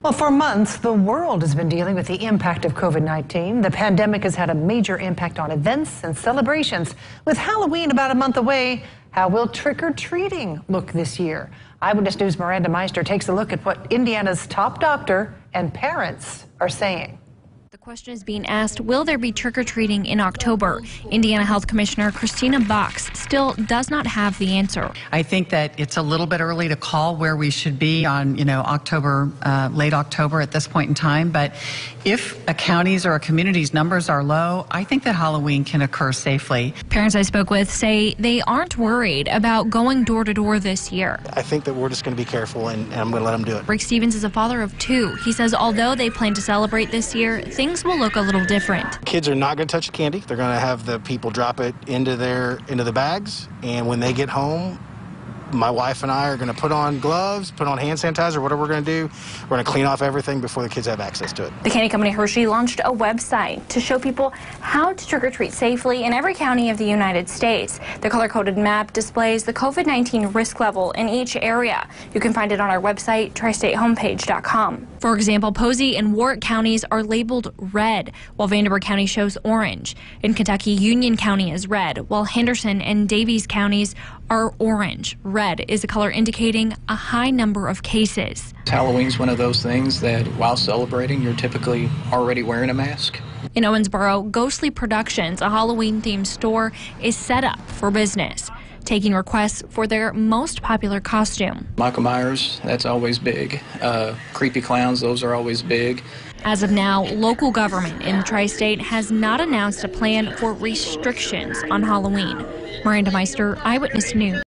Well, for months, the world has been dealing with the impact of COVID 19. The pandemic has had a major impact on events and celebrations. With Halloween about a month away, how will trick or treating look this year? Eyewitness News' Miranda Meister takes a look at what Indiana's top doctor and parents are saying. The question is being asked Will there be trick or treating in October? Indiana Health Commissioner Kristina Box still does not have the answer. I think that it's a little bit early to call where we should be on, you know, October, uh, late October at this point in time. But if a county's or a community's numbers are low, I think that Halloween can occur safely. Parents I spoke with say they aren't worried about going door to door this year. I think that we're just going to be careful and, and I'm going to let them do it. Rick Stevens is a father of two. He says although they plan to celebrate this year, things will look a little different. Kids are not going to touch the candy. They're going to have the people drop it into their into the bags, and when they get home, my wife and I are going to put on gloves, put on hand sanitizer, whatever we're going to do. We're going to clean off everything before the kids have access to it. The candy company Hershey launched a website to show people how to trick or treat safely in every county of the United States. The color coded map displays the COVID 19 risk level in each area. You can find it on our website, tristatehomepage.com. For example, Posey and Warrick counties are labeled red, while Vanderburgh County shows orange. In Kentucky, Union County is red, while Henderson and Daviess counties are orange. Red is a color indicating a high number of cases. Halloween's one of those things that while celebrating, you're typically already wearing a mask. In Owensboro, Ghostly Productions, a Halloween themed store, is set up for business, taking requests for their most popular costume. Michael Myers, that's always big. Uh, creepy clowns, those are always big. As of now, local government in the tri state has not announced a plan for restrictions on Halloween. Miranda Meister, Eyewitness News.